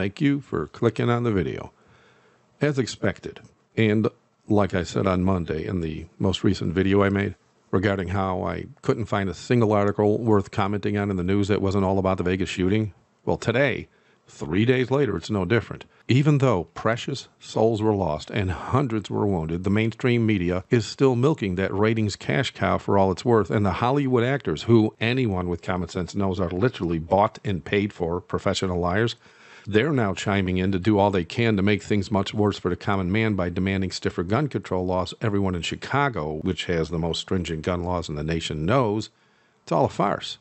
Thank you for clicking on the video. As expected, and like I said on Monday in the most recent video I made regarding how I couldn't find a single article worth commenting on in the news that wasn't all about the Vegas shooting, well, today, three days later, it's no different. Even though precious souls were lost and hundreds were wounded, the mainstream media is still milking that ratings cash cow for all it's worth, and the Hollywood actors, who anyone with common sense knows are literally bought and paid for professional liars, they're now chiming in to do all they can to make things much worse for the common man by demanding stiffer gun control laws. Everyone in Chicago, which has the most stringent gun laws in the nation, knows it's all a farce.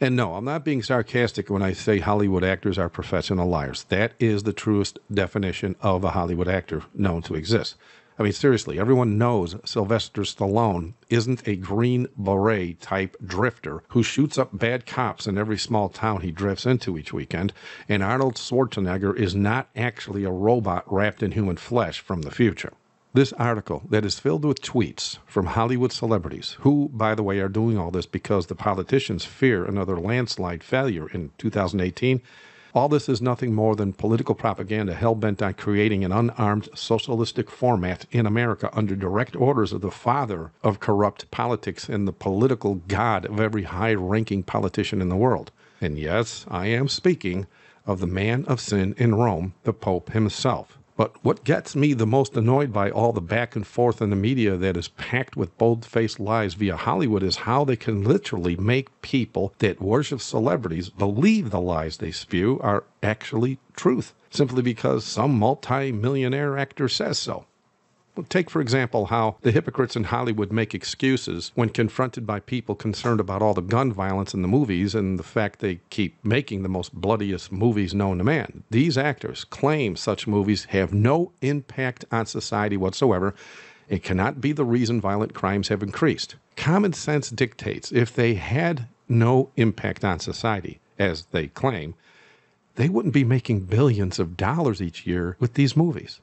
And no, I'm not being sarcastic when I say Hollywood actors are professional liars. That is the truest definition of a Hollywood actor known to exist. I mean, seriously, everyone knows Sylvester Stallone isn't a Green Beret type drifter who shoots up bad cops in every small town he drifts into each weekend, and Arnold Schwarzenegger is not actually a robot wrapped in human flesh from the future. This article that is filled with tweets from Hollywood celebrities, who, by the way, are doing all this because the politicians fear another landslide failure in 2018 all this is nothing more than political propaganda hell bent on creating an unarmed socialistic format in America under direct orders of the father of corrupt politics and the political god of every high ranking politician in the world. And yes, I am speaking of the man of sin in Rome, the Pope himself. But what gets me the most annoyed by all the back and forth in the media that is packed with bold faced lies via Hollywood is how they can literally make people that worship celebrities believe the lies they spew are actually truth, simply because some multi millionaire actor says so. Take, for example, how the hypocrites in Hollywood make excuses when confronted by people concerned about all the gun violence in the movies and the fact they keep making the most bloodiest movies known to man. These actors claim such movies have no impact on society whatsoever. It cannot be the reason violent crimes have increased. Common sense dictates if they had no impact on society, as they claim, they wouldn't be making billions of dollars each year with these movies.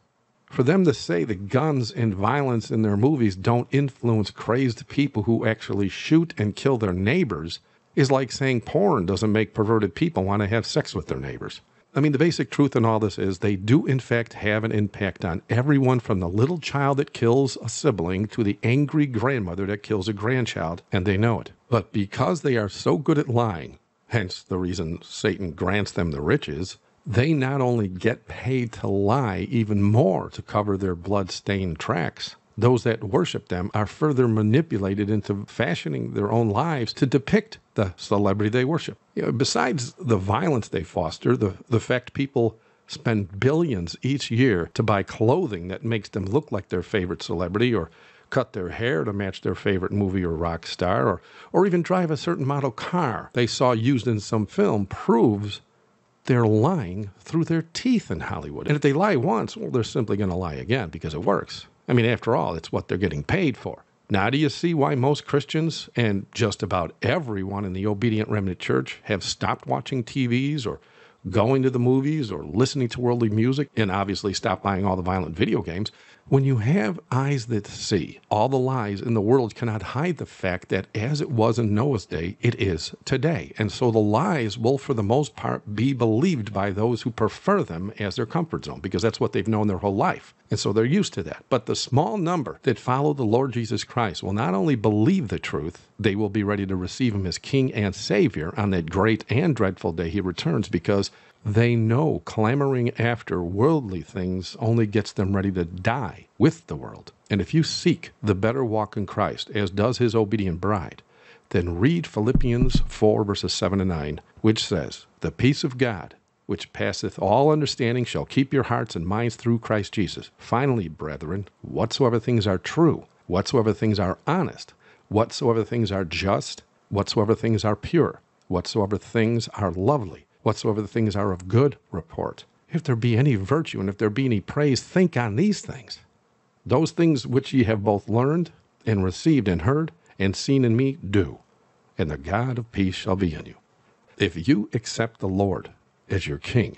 For them to say that guns and violence in their movies don't influence crazed people who actually shoot and kill their neighbors is like saying porn doesn't make perverted people want to have sex with their neighbors. I mean, the basic truth in all this is they do, in fact, have an impact on everyone from the little child that kills a sibling to the angry grandmother that kills a grandchild, and they know it. But because they are so good at lying, hence the reason Satan grants them the riches, they not only get paid to lie even more to cover their blood-stained tracks, those that worship them are further manipulated into fashioning their own lives to depict the celebrity they worship. You know, besides the violence they foster, the, the fact people spend billions each year to buy clothing that makes them look like their favorite celebrity or cut their hair to match their favorite movie or rock star or, or even drive a certain model car they saw used in some film proves they're lying through their teeth in Hollywood. And if they lie once, well, they're simply going to lie again because it works. I mean, after all, it's what they're getting paid for. Now, do you see why most Christians and just about everyone in the obedient remnant church have stopped watching TVs or going to the movies or listening to worldly music and obviously stopped buying all the violent video games? When you have eyes that see, all the lies in the world cannot hide the fact that as it was in Noah's day, it is today. And so the lies will, for the most part, be believed by those who prefer them as their comfort zone because that's what they've known their whole life. And so they're used to that. But the small number that follow the Lord Jesus Christ will not only believe the truth, they will be ready to receive him as King and Savior on that great and dreadful day he returns because they know clamoring after worldly things only gets them ready to die with the world. And if you seek the better walk in Christ, as does his obedient bride, then read Philippians 4, verses 7 and 9, which says, The peace of God, which passeth all understanding, shall keep your hearts and minds through Christ Jesus. Finally, brethren, whatsoever things are true, whatsoever things are honest, whatsoever things are just, whatsoever things are pure, whatsoever things are lovely whatsoever things are of good report. If there be any virtue and if there be any praise, think on these things. Those things which ye have both learned and received and heard and seen in me, do, and the God of peace shall be in you. If you accept the Lord as your King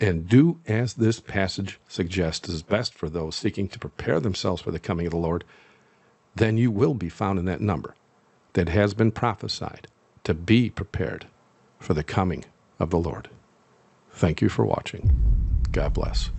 and do as this passage suggests is best for those seeking to prepare themselves for the coming of the Lord, then you will be found in that number that has been prophesied to be prepared for the coming of the Lord. Thank you for watching. God bless.